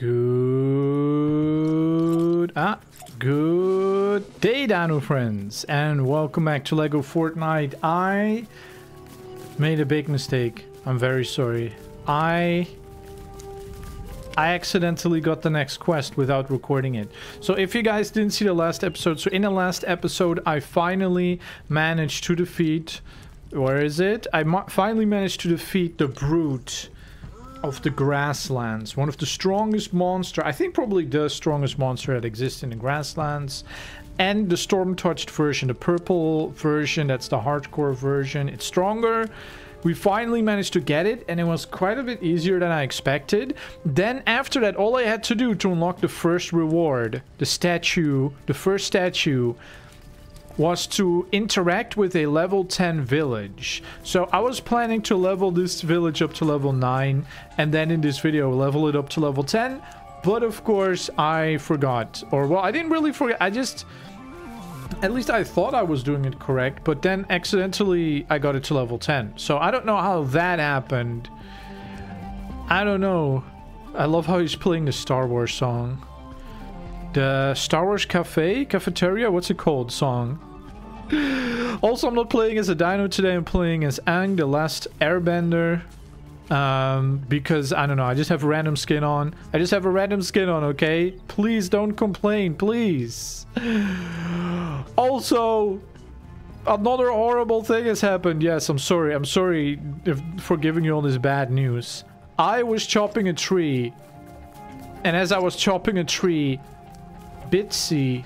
Good, ah, good day, Dino friends, and welcome back to Lego Fortnite. I made a big mistake. I'm very sorry. I I accidentally got the next quest without recording it. So if you guys didn't see the last episode, so in the last episode, I finally managed to defeat, where is it? I finally managed to defeat the Brute of the grasslands. One of the strongest monster, I think probably the strongest monster that exists in the grasslands. And the storm touched version, the purple version, that's the hardcore version. It's stronger. We finally managed to get it and it was quite a bit easier than I expected. Then after that, all I had to do to unlock the first reward, the statue, the first statue, was to interact with a level 10 village. So I was planning to level this village up to level 9 and then in this video level it up to level 10. But of course I forgot. Or well, I didn't really forget. I just... At least I thought I was doing it correct, but then accidentally I got it to level 10. So I don't know how that happened. I don't know. I love how he's playing the Star Wars song. The Star Wars Cafe? Cafeteria? What's it called? Song. Also, I'm not playing as a dino today. I'm playing as Aang, the last airbender. Um, because, I don't know, I just have a random skin on. I just have a random skin on, okay? Please don't complain, please. also, another horrible thing has happened. Yes, I'm sorry. I'm sorry if, for giving you all this bad news. I was chopping a tree. And as I was chopping a tree, Bitsy,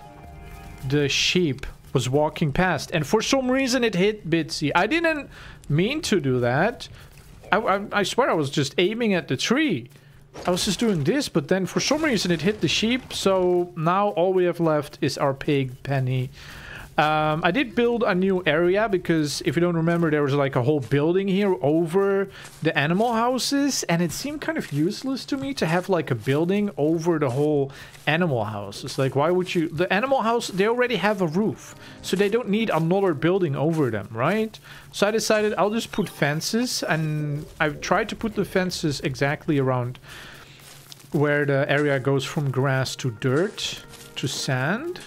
the sheep, was walking past. And for some reason it hit Bitsy. I didn't mean to do that. I, I, I, swear I was just aiming at the tree. I was just doing this, but then for some reason it hit the sheep. So now all we have left is our pig, Penny. Um, I did build a new area because if you don't remember, there was like a whole building here over the animal houses. And it seemed kind of useless to me to have like a building over the whole animal house. It's like, why would you... The animal house, they already have a roof. So they don't need another building over them, right? So I decided I'll just put fences. And I've tried to put the fences exactly around where the area goes from grass to dirt to sand.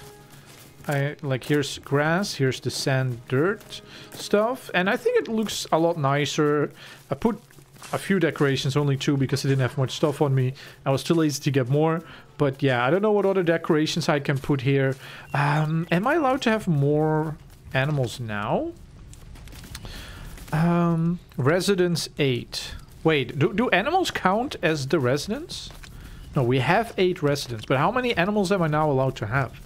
I like here's grass, here's the sand dirt stuff, and I think it looks a lot nicer. I put a few decorations, only two because I didn't have much stuff on me. I was too lazy to get more. But yeah, I don't know what other decorations I can put here. Um, am I allowed to have more animals now? Um, residence 8. Wait, do, do animals count as the residents? No, we have 8 residents, but how many animals am I now allowed to have?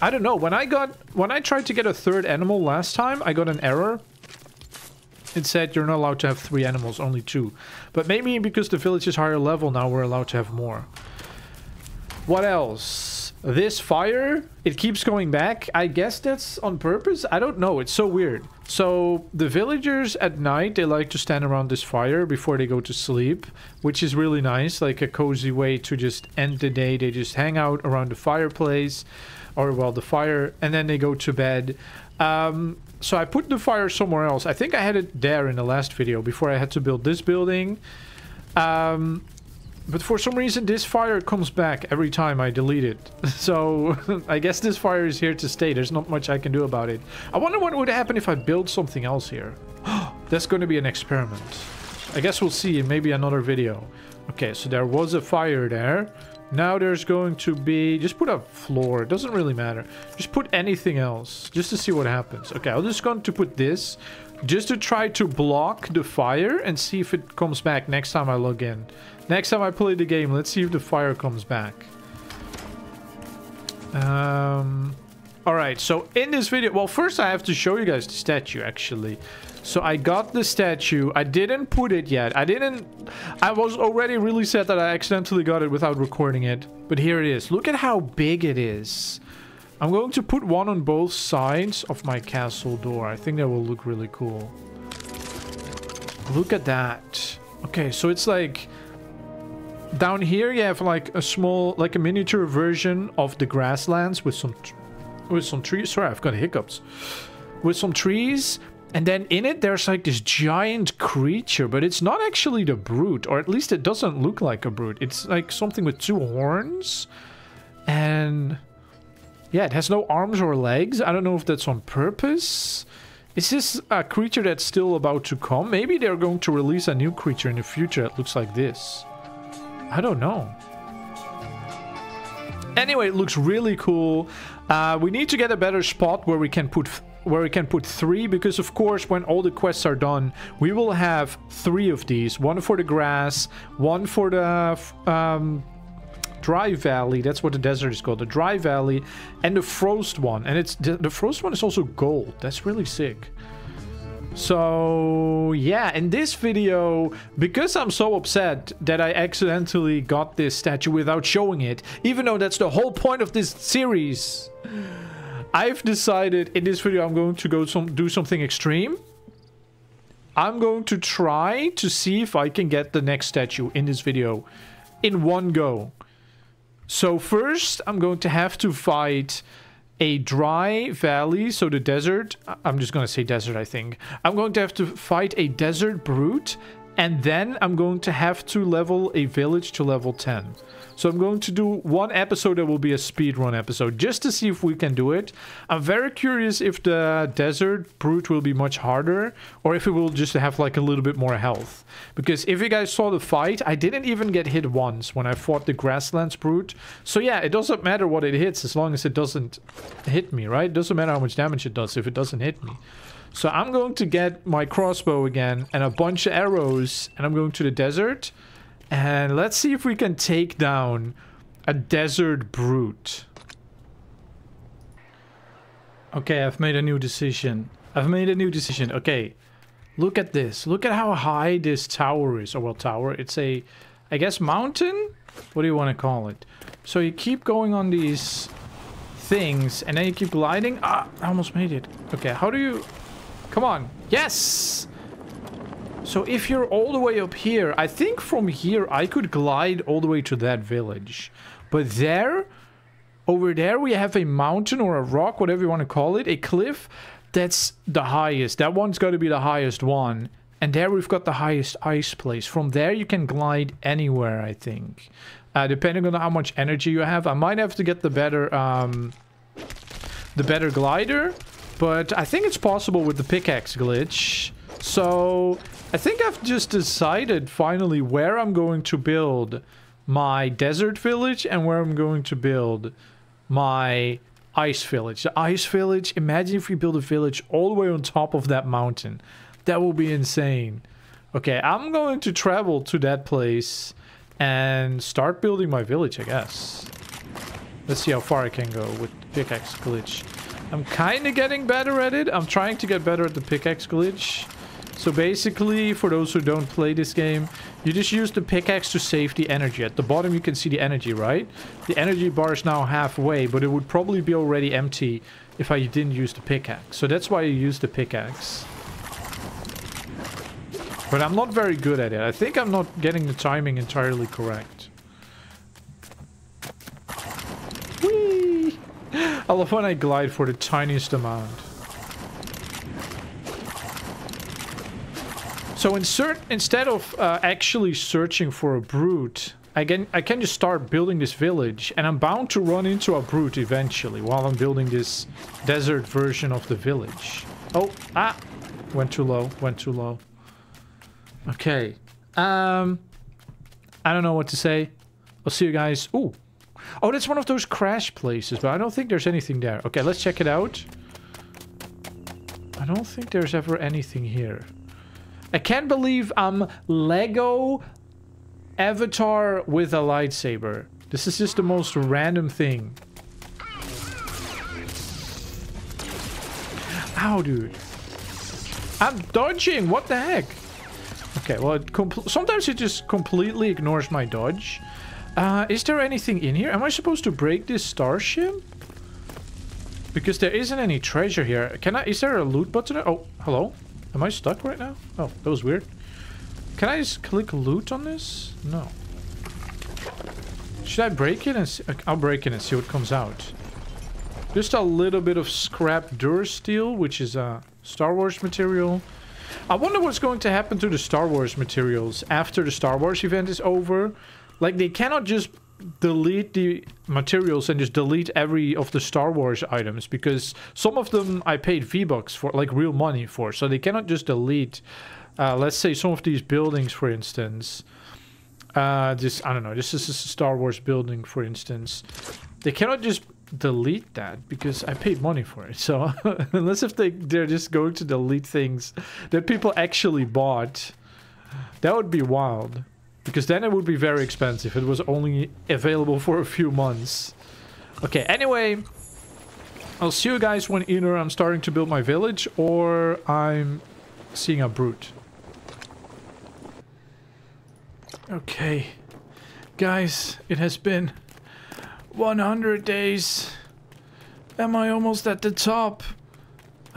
I don't know. When I got when I tried to get a third animal last time, I got an error. It said you're not allowed to have three animals, only two. But maybe because the village is higher level now, we're allowed to have more. What else? This fire, it keeps going back. I guess that's on purpose. I don't know. It's so weird. So the villagers at night, they like to stand around this fire before they go to sleep, which is really nice. Like a cozy way to just end the day. They just hang out around the fireplace or well the fire and then they go to bed. Um, so I put the fire somewhere else. I think I had it there in the last video before I had to build this building. Um, but for some reason this fire comes back every time I delete it. So I guess this fire is here to stay. There's not much I can do about it. I wonder what would happen if I build something else here. That's going to be an experiment. I guess we'll see. In maybe another video. Okay so there was a fire there now there's going to be... Just put a floor. It doesn't really matter. Just put anything else. Just to see what happens. Okay, I'm just going to put this. Just to try to block the fire and see if it comes back next time I log in. Next time I play the game, let's see if the fire comes back. Um... Alright, so in this video... Well, first I have to show you guys the statue, actually. So I got the statue. I didn't put it yet. I didn't... I was already really sad that I accidentally got it without recording it. But here it is. Look at how big it is. I'm going to put one on both sides of my castle door. I think that will look really cool. Look at that. Okay, so it's like... Down here you have like a small, like a miniature version of the grasslands with some, with some trees. Sorry, I've got hiccups. With some trees And then in it, there's like this giant creature, but it's not actually the brute, or at least it doesn't look like a brute. It's like something with two horns. And yeah, it has no arms or legs. I don't know if that's on purpose. Is this a creature that's still about to come? Maybe they're going to release a new creature in the future that looks like this. I don't know. Anyway, it looks really cool. Uh, we need to get a better spot where we can put where we can put three because of course when all the quests are done we will have three of these. One for the grass one for the um, dry valley. That's what the desert is called the dry valley and the frost one. And it's the, the frost one is also gold. That's really sick. So yeah in this video because i'm so upset that i accidentally got this statue without showing it even though that's the whole point of this series I've decided in this video I'm going to go some do something extreme. I'm going to try to see if I can get the next statue in this video in one go. So first I'm going to have to fight a dry valley, so the desert. I'm just going to say desert, I think. I'm going to have to fight a desert brute and then I'm going to have to level a village to level 10. So I'm going to do one episode that will be a speedrun episode, just to see if we can do it. I'm very curious if the desert brute will be much harder, or if it will just have like a little bit more health. Because if you guys saw the fight, I didn't even get hit once when I fought the grasslands brute. So yeah, it doesn't matter what it hits, as long as it doesn't hit me, right? It doesn't matter how much damage it does if it doesn't hit me. So I'm going to get my crossbow again and a bunch of arrows and I'm going to the desert. And let's see if we can take down a desert brute. Okay, I've made a new decision. I've made a new decision. Okay, look at this. Look at how high this tower is. Or, well, tower. It's a, I guess, mountain? What do you want to call it? So you keep going on these things, and then you keep gliding. Ah, I almost made it. Okay, how do you... Come on. Yes! So if you're all the way up here, I think from here I could glide all the way to that village. But there, over there we have a mountain or a rock, whatever you want to call it, a cliff. That's the highest. That one's got to be the highest one. And there we've got the highest ice place. From there you can glide anywhere, I think. Uh, depending on how much energy you have. I might have to get the better, um, the better glider. But I think it's possible with the pickaxe glitch. So I think I've just decided finally where I'm going to build my desert village and where I'm going to build my ice village. The ice village, imagine if we build a village all the way on top of that mountain. That will be insane. Okay, I'm going to travel to that place and start building my village, I guess. Let's see how far I can go with pickaxe glitch. I'm kind of getting better at it. I'm trying to get better at the pickaxe glitch. So basically, for those who don't play this game, you just use the pickaxe to save the energy. At the bottom you can see the energy, right? The energy bar is now halfway, but it would probably be already empty if I didn't use the pickaxe. So that's why you use the pickaxe. But I'm not very good at it. I think I'm not getting the timing entirely correct. I love when I glide for the tiniest amount. So insert, instead of uh, actually searching for a brute, I can, I can just start building this village. And I'm bound to run into a brute eventually while I'm building this desert version of the village. Oh, ah! Went too low, went too low. Okay. Um, I don't know what to say. I'll see you guys. Ooh, Oh, that's one of those crash places, but I don't think there's anything there. Okay, let's check it out. I don't think there's ever anything here. I can't believe I'm Lego avatar with a lightsaber. This is just the most random thing. Ow, dude. I'm dodging. What the heck? Okay, well, it sometimes it just completely ignores my dodge. Uh, is there anything in here? Am I supposed to break this starship? Because there isn't any treasure here. Can I? Is there a loot button? Oh, hello? Am I stuck right now? Oh, that was weird. Can I just click loot on this? No. Should I break it and see? I'll break it and see what comes out. Just a little bit of scrap Durasteel, which is a Star Wars material. I wonder what's going to happen to the Star Wars materials after the Star Wars event is over. Like, they cannot just delete the materials and just delete every of the Star Wars items because some of them I paid V-Bucks for, like real money for. So they cannot just delete, uh, let's say some of these buildings, for instance. Uh, this, I don't know, this is a Star Wars building, for instance. They cannot just delete that because I paid money for it. So unless if they, they're just going to delete things that people actually bought, that would be wild. Because then it would be very expensive. It was only available for a few months. Okay, anyway. I'll see you guys when either I'm starting to build my village or I'm seeing a brute. Okay. Guys, it has been 100 days. Am I almost at the top?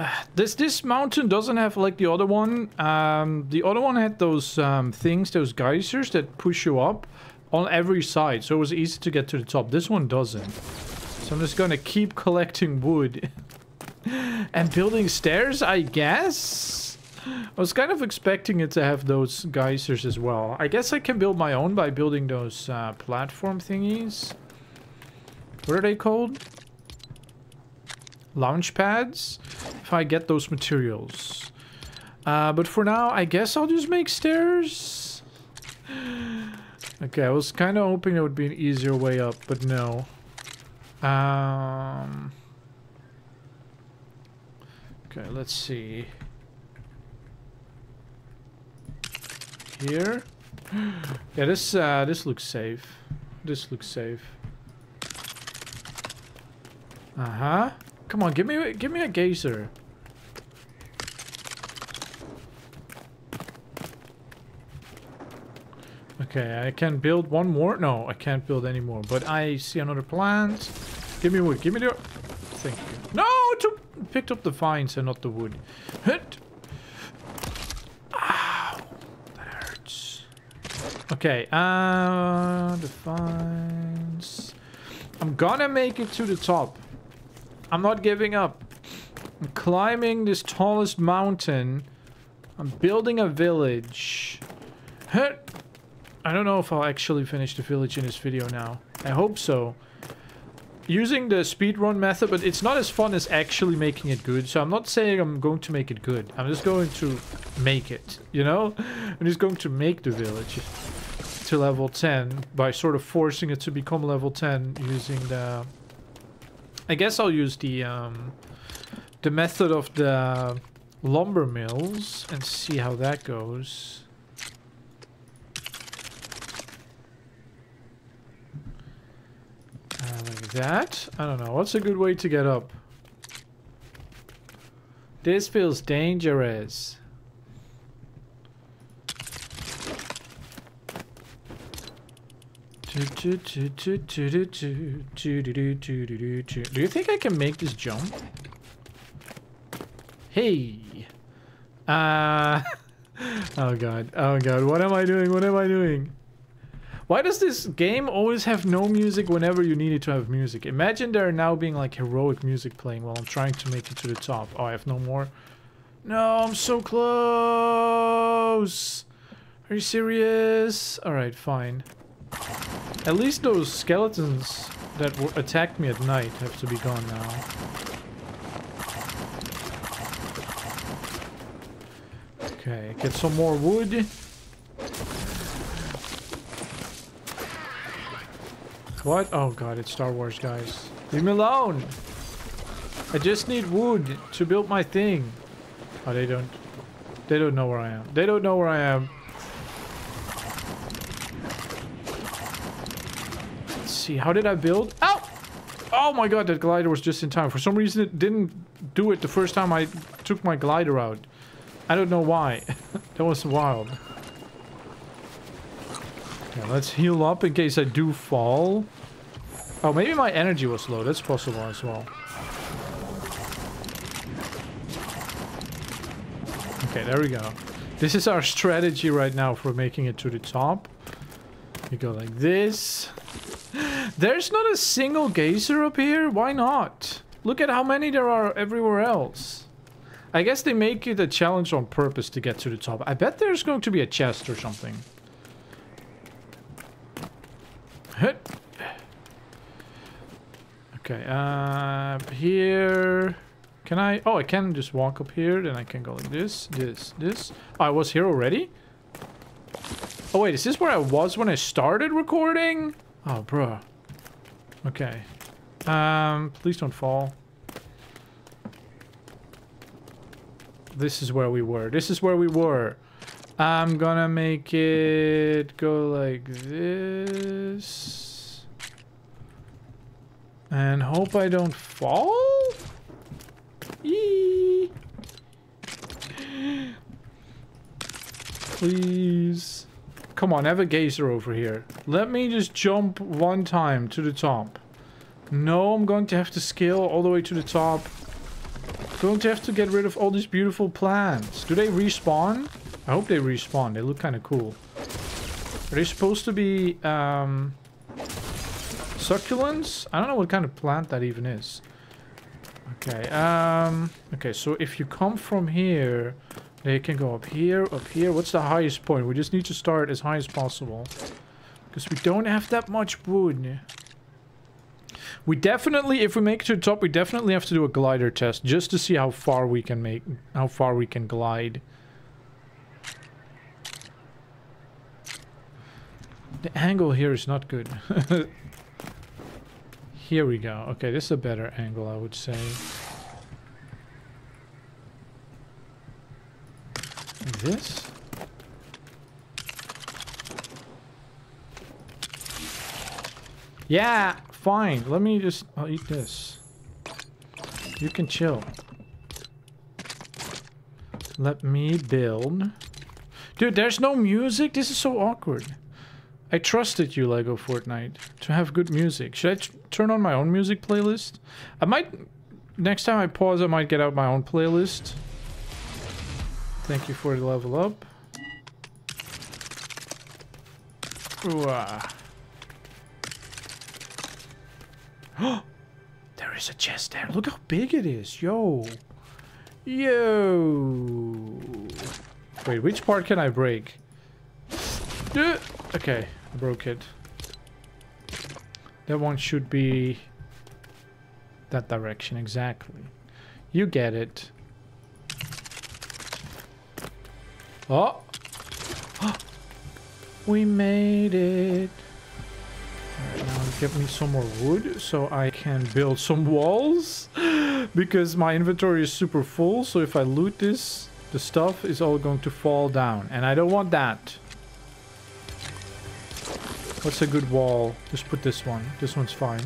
this this mountain doesn't have like the other one. Um, the other one had those um, things, those geysers that push you up on every side, so it was easy to get to the top. This one doesn't. So I'm just gonna keep collecting wood and building stairs, I guess. I was kind of expecting it to have those geysers as well. I guess I can build my own by building those uh, platform thingies. What are they called? Launch pads? If I get those materials. Uh, but for now, I guess I'll just make stairs. Okay, I was kind of hoping it would be an easier way up, but no. Um, okay, let's see. Here? Yeah, this uh, this looks safe. This looks safe. Uh-huh. Come on, give me give me a geyser. Okay, I can build one more. No, I can't build any more. But I see another plant. Give me wood. Give me the... Thank you. No! Picked up the vines and not the wood. Hit. Ow. That hurts. Okay, uh... The vines... I'm gonna make it to the top. I'm not giving up. I'm climbing this tallest mountain. I'm building a village. I don't know if I'll actually finish the village in this video now. I hope so. Using the speedrun method, but it's not as fun as actually making it good. So I'm not saying I'm going to make it good. I'm just going to make it, you know? I'm just going to make the village to level 10 by sort of forcing it to become level 10 using the... I guess I'll use the, um, the method of the lumber mills and see how that goes. Uh, like that? I don't know. What's a good way to get up? This feels dangerous. Do you think I can make this jump? Hey. Uh Oh god. Oh god. What am I doing? What am I doing? Why does this game always have no music whenever you need it to have music? Imagine there now being like heroic music playing while I'm trying to make it to the top. Oh, I have no more. No, I'm so close. Are you serious? Alright, fine. At least those skeletons that attacked me at night have to be gone now. Okay, get some more wood. What? Oh god, it's Star Wars, guys. Leave me alone! I just need wood to build my thing. Oh, they don't... They don't know where I am. They don't know where I am. See, how did I build? Ow! Oh my god, that glider was just in time. For some reason, it didn't do it the first time I took my glider out. I don't know why. that was wild. Okay, let's heal up in case I do fall. Oh, maybe my energy was low. That's possible as well. Okay, there we go. This is our strategy right now for making it to the top. You go like this. There's not a single geyser up here? Why not? Look at how many there are everywhere else. I guess they make it a challenge on purpose to get to the top. I bet there's going to be a chest or something. Okay, uh, here... Can I... Oh, I can just walk up here, then I can go like this, this, this. Oh, I was here already? Oh, wait, is this where I was when I started recording? Oh, bruh. Okay. Um, please don't fall. This is where we were. This is where we were. I'm gonna make it go like this. And hope I don't fall? Eee. Please. Come on, have a geyser over here. Let me just jump one time to the top. No, I'm going to have to scale all the way to the top. Going to have to get rid of all these beautiful plants. Do they respawn? I hope they respawn. They look kind of cool. Are they supposed to be um, succulents? I don't know what kind of plant that even is. Okay, um, okay, so if you come from here, they can go up here, up here. What's the highest point? We just need to start as high as possible. Because we don't have that much wood. We definitely, if we make it to the top, we definitely have to do a glider test. Just to see how far we can make, how far we can glide. The angle here is not good. here we go. Okay, this is a better angle, I would say. This? Yeah, fine. Let me just... I'll eat this. You can chill. Let me build. Dude, there's no music? This is so awkward. I trusted you, Lego Fortnite, to have good music. Should I turn on my own music playlist? I might... Next time I pause, I might get out my own playlist. Thank you for the level up. Ooh, ah. there is a chest there. Look how big it is. Yo. Yo. Wait, which part can I break? Okay, I broke it. That one should be that direction, exactly. You get it. Oh! we made it! Now get me some more wood so I can build some walls. because my inventory is super full, so if I loot this, the stuff is all going to fall down. And I don't want that. What's a good wall? Just put this one. This one's fine.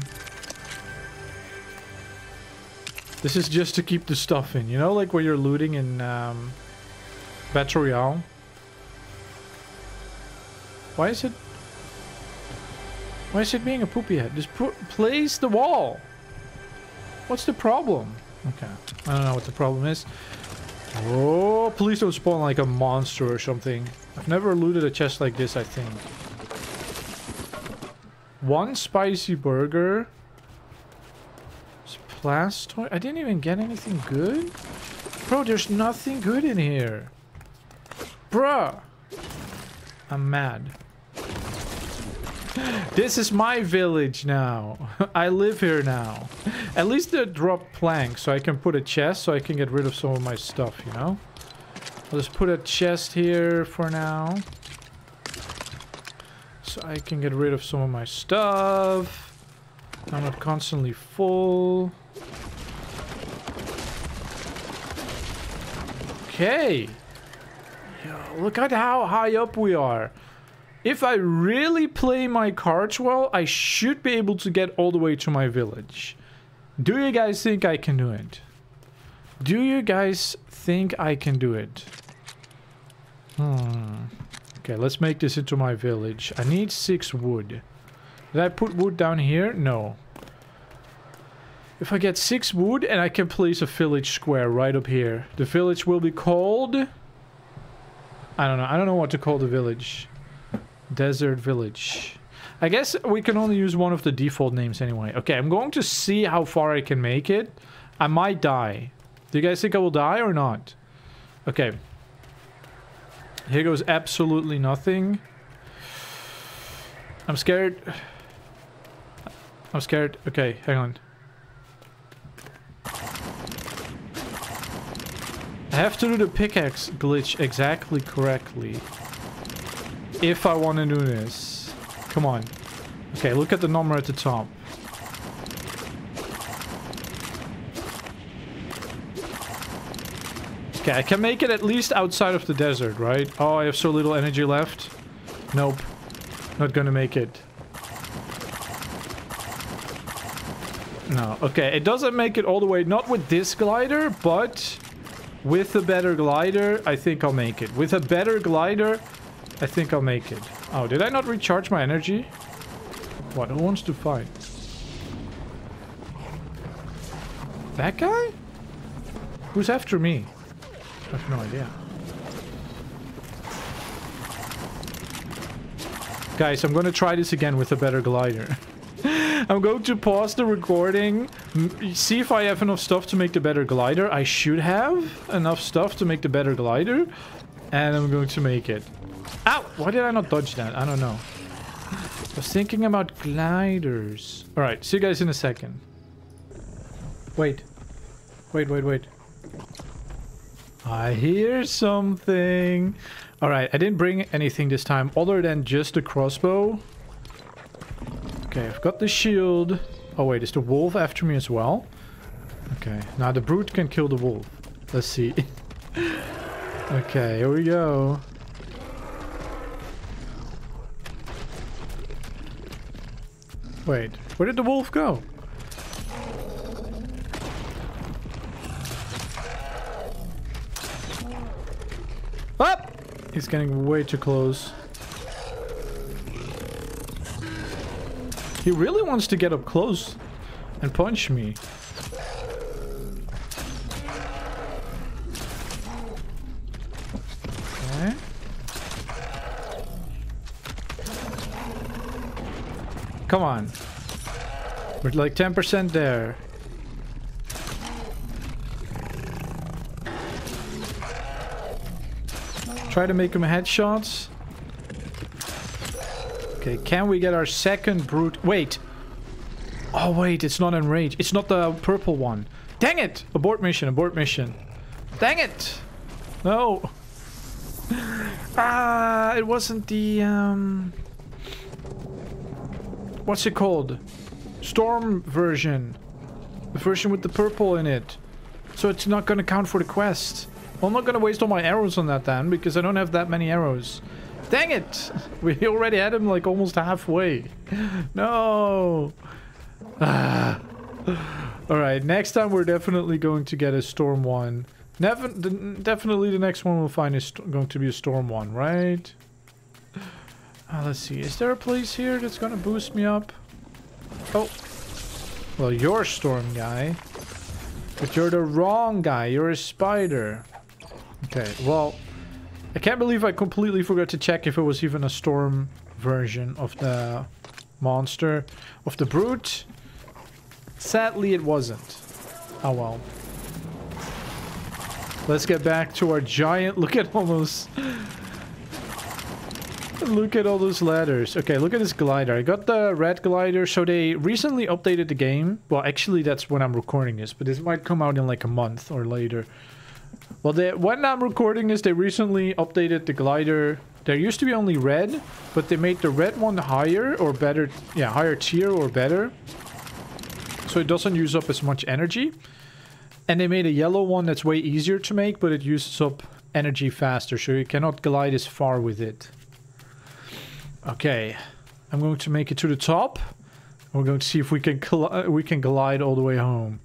This is just to keep the stuff in, you know, like where you're looting in um, Battle Royale. Why is it... Why is it being a poopy head? Just put, place the wall. What's the problem? Okay. I don't know what the problem is. Oh, please don't spawn like a monster or something. I've never looted a chest like this, I think. One spicy burger. Splastoid. I didn't even get anything good. Bro, there's nothing good in here. Bruh! I'm mad. This is my village now. I live here now. At least they drop planks so I can put a chest so I can get rid of some of my stuff, you know? I'll just put a chest here for now. So I can get rid of some of my stuff. I'm not constantly full. Okay. Look at how high up we are. If I really play my cards well, I should be able to get all the way to my village. Do you guys think I can do it? Do you guys think I can do it? Hmm. Okay, let's make this into my village. I need six wood. Did I put wood down here? No. If I get six wood and I can place a village square right up here. The village will be called... I don't know. I don't know what to call the village. Desert village. I guess we can only use one of the default names anyway. Okay, I'm going to see how far I can make it. I might die. Do you guys think I will die or not? Okay. Here goes absolutely nothing. I'm scared. I'm scared. Okay, hang on. I have to do the pickaxe glitch exactly correctly. If I want to do this. Come on. Okay, look at the number at the top. Okay, I can make it at least outside of the desert, right? Oh, I have so little energy left. Nope. Not gonna make it. No, okay, it doesn't make it all the way, not with this glider, but with a better glider, I think I'll make it. With a better glider, I think I'll make it. Oh, did I not recharge my energy? What, who wants to fight? That guy? Who's after me? I have no idea. Guys, I'm going to try this again with a better glider. I'm going to pause the recording, see if I have enough stuff to make the better glider. I should have enough stuff to make the better glider. And I'm going to make it. Ow! Why did I not dodge that? I don't know. I was thinking about gliders. Alright, see you guys in a second. Wait. Wait, wait, wait. I hear something. Alright, I didn't bring anything this time other than just a crossbow. Okay, I've got the shield. Oh wait, is the wolf after me as well? Okay, now the brute can kill the wolf. Let's see. okay, here we go. Wait, where did the wolf go? Up! He's getting way too close. He really wants to get up close and punch me. Okay. Come on. We're like 10% there. Try to make him headshots. Okay, can we get our second brute? Wait. Oh, wait, it's not in range. It's not the purple one. Dang it! Abort mission, abort mission. Dang it! No. ah, it wasn't the, um... What's it called? Storm version. The version with the purple in it. So it's not gonna count for the quest. Well, I'm not gonna waste all my arrows on that then, because I don't have that many arrows. Dang it! We already had him like almost halfway. No! Ah. Alright, next time we're definitely going to get a Storm 1. Never, definitely the next one we'll find is going to be a Storm 1, right? Uh, let's see, is there a place here that's gonna boost me up? Oh. Well, you're Storm guy. But you're the wrong guy, you're a Spider. Okay, well... I can't believe I completely forgot to check if it was even a storm version of the monster. Of the brute. Sadly, it wasn't. Oh well. Let's get back to our giant... Look at all those... look at all those ladders. Okay, look at this glider. I got the red glider. So they recently updated the game. Well, actually, that's when I'm recording this. But this might come out in like a month or later. Well, they, when I'm recording this, they recently updated the glider. There used to be only red, but they made the red one higher or better. Yeah, higher tier or better. So it doesn't use up as much energy. And they made a yellow one that's way easier to make, but it uses up energy faster. So you cannot glide as far with it. Okay. I'm going to make it to the top. We're going to see if we can we can glide all the way home.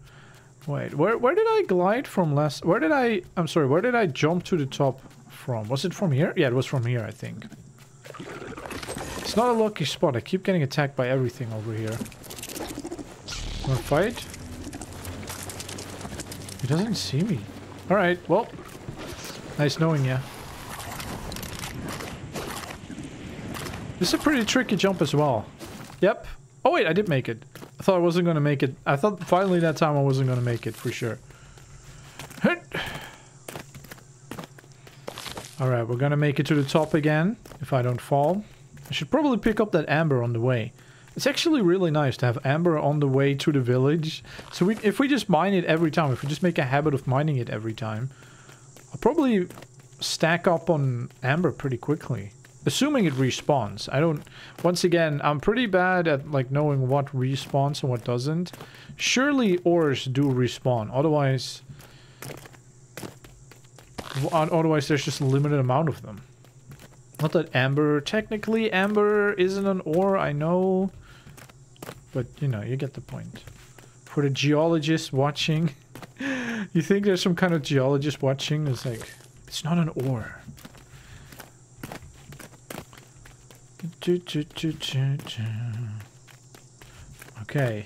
Wait, where where did I glide from last? Where did I? I'm sorry. Where did I jump to the top from? Was it from here? Yeah, it was from here. I think. It's not a lucky spot. I keep getting attacked by everything over here. Wanna fight? He doesn't see me. All right. Well, nice knowing you. This is a pretty tricky jump as well. Yep. Oh wait, I did make it. I thought I wasn't gonna make it. I thought finally that time I wasn't gonna make it for sure. Alright, we're gonna make it to the top again, if I don't fall. I should probably pick up that amber on the way. It's actually really nice to have amber on the way to the village. So we, if we just mine it every time, if we just make a habit of mining it every time, I'll probably stack up on amber pretty quickly. Assuming it respawns. I don't... Once again, I'm pretty bad at like knowing what respawns and what doesn't. Surely ores do respawn. Otherwise... Uh, otherwise there's just a limited amount of them. Not that amber... Technically amber isn't an ore, I know. But, you know, you get the point. For the geologist watching... you think there's some kind of geologist watching? It's like... It's not an ore. Okay.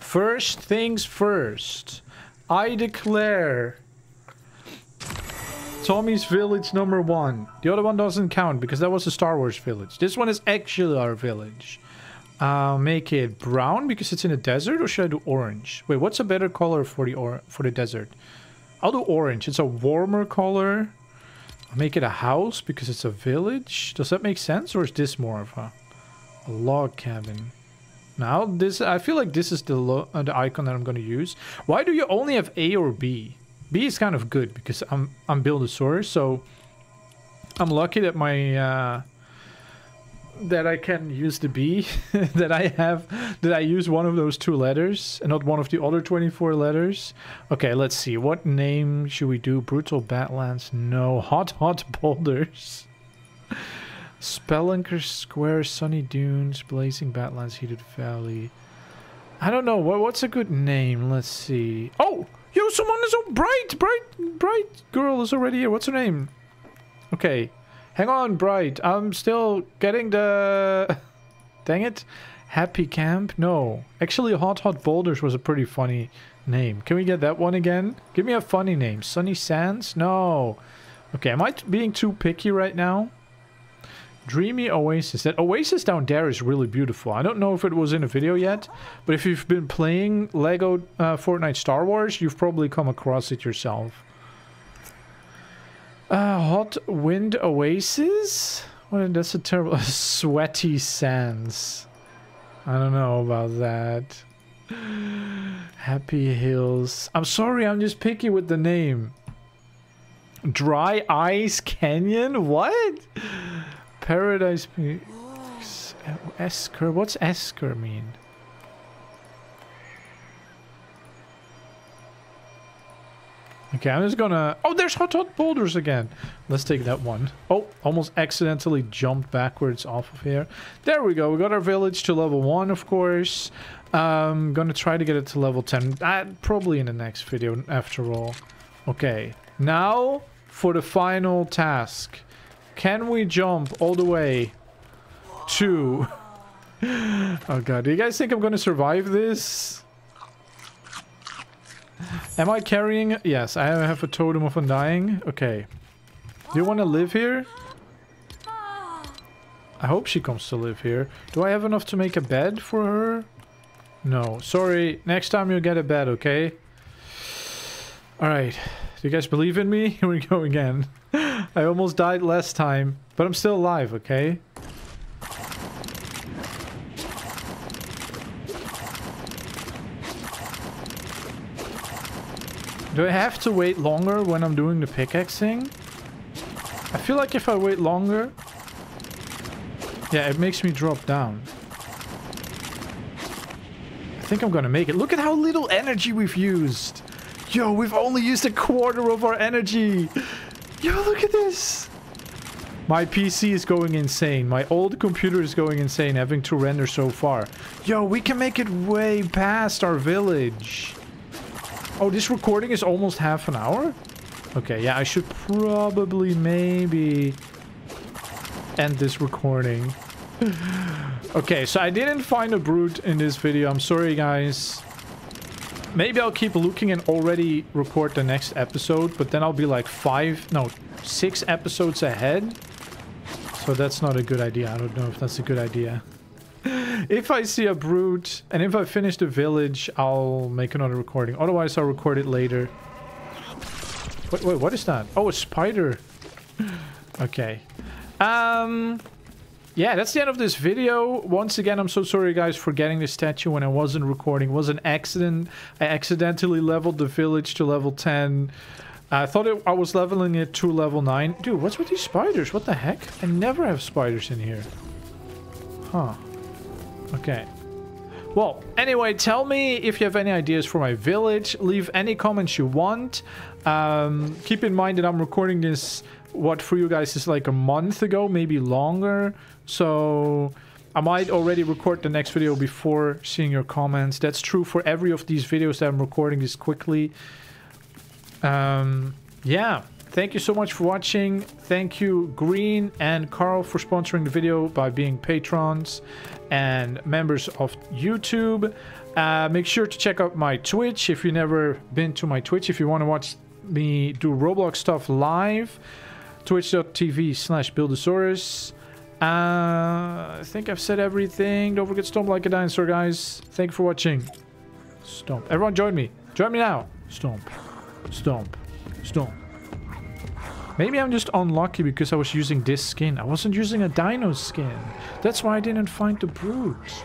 First things first. I declare Tommy's village number one. The other one doesn't count because that was a Star Wars village. This one is actually our village. Uh, make it brown because it's in a desert or should I do orange? Wait, what's a better color for the or for the desert? I'll do orange. It's a warmer color. Make it a house because it's a village. Does that make sense? Or is this more of a, a log cabin? Now, this I feel like this is the, uh, the icon that I'm going to use. Why do you only have A or B? B is kind of good because I'm I'm Buildosaurus, so I'm lucky that my uh, that I can use the B, that I have, that I use one of those two letters and not one of the other 24 letters. Okay, let's see. What name should we do? Brutal Badlands No. Hot Hot Boulders. Spelunker Square, Sunny Dunes, Blazing Badlands Heated Valley. I don't know. What, what's a good name? Let's see. Oh! Yo, someone is so bright! Bright, bright girl is already here. What's her name? Okay. Hang on, Bright. I'm still getting the... Dang it. Happy Camp? No. Actually, Hot Hot Boulders was a pretty funny name. Can we get that one again? Give me a funny name. Sunny Sands? No. Okay, am I being too picky right now? Dreamy Oasis. That oasis down there is really beautiful. I don't know if it was in a video yet, but if you've been playing LEGO uh, Fortnite Star Wars, you've probably come across it yourself. Uh, hot wind oasis? Well, that's a terrible... Sweaty sands. I don't know about that. Happy hills. I'm sorry, I'm just picky with the name. Dry Ice Canyon? What? Paradise Peaks. Esker. What's Esker mean? Okay, I'm just gonna... Oh, there's hot hot boulders again. Let's take that one. Oh, almost accidentally jumped backwards off of here. There we go. We got our village to level 1, of course. I'm um, gonna try to get it to level 10. Uh, probably in the next video, after all. Okay, now for the final task. Can we jump all the way to... oh god, do you guys think I'm gonna survive this? Am I carrying... Yes, I have a totem of undying. Okay. Do you want to live here? I hope she comes to live here. Do I have enough to make a bed for her? No. Sorry. Next time you'll get a bed, okay? Alright. Do you guys believe in me? Here we go again. I almost died last time, but I'm still alive, okay? Do I have to wait longer when I'm doing the pickaxing? I feel like if I wait longer... Yeah, it makes me drop down. I think I'm gonna make it. Look at how little energy we've used. Yo, we've only used a quarter of our energy. Yo, look at this. My PC is going insane. My old computer is going insane having to render so far. Yo, we can make it way past our village. Oh, this recording is almost half an hour? Okay, yeah, I should probably maybe end this recording. okay, so I didn't find a brute in this video. I'm sorry, guys. Maybe I'll keep looking and already record the next episode, but then I'll be like five, no, six episodes ahead. So that's not a good idea. I don't know if that's a good idea. If I see a brute and if I finish the village, I'll make another recording. Otherwise, I'll record it later. Wait, wait, what is that? Oh, a spider. okay. Um, yeah, that's the end of this video. Once again, I'm so sorry, guys, for getting the statue when I wasn't recording. It was an accident. I accidentally leveled the village to level 10. I thought it, I was leveling it to level 9. Dude, what's with these spiders? What the heck? I never have spiders in here. Huh. Okay. Well, anyway, tell me if you have any ideas for my village. Leave any comments you want. Um, keep in mind that I'm recording this, what for you guys is like a month ago, maybe longer. So I might already record the next video before seeing your comments. That's true for every of these videos that I'm recording this quickly. Um, yeah, thank you so much for watching. Thank you, Green and Carl, for sponsoring the video by being patrons and members of YouTube. Uh, make sure to check out my Twitch if you've never been to my Twitch. If you want to watch me do Roblox stuff live, twitch.tv slash Buildosaurus. Uh, I think I've said everything. Don't forget Stomp like a dinosaur, guys. Thank you for watching. Stomp. Everyone join me. Join me now. Stomp. Stomp. Stomp. Maybe I'm just unlucky because I was using this skin. I wasn't using a dino skin. That's why I didn't find the brute.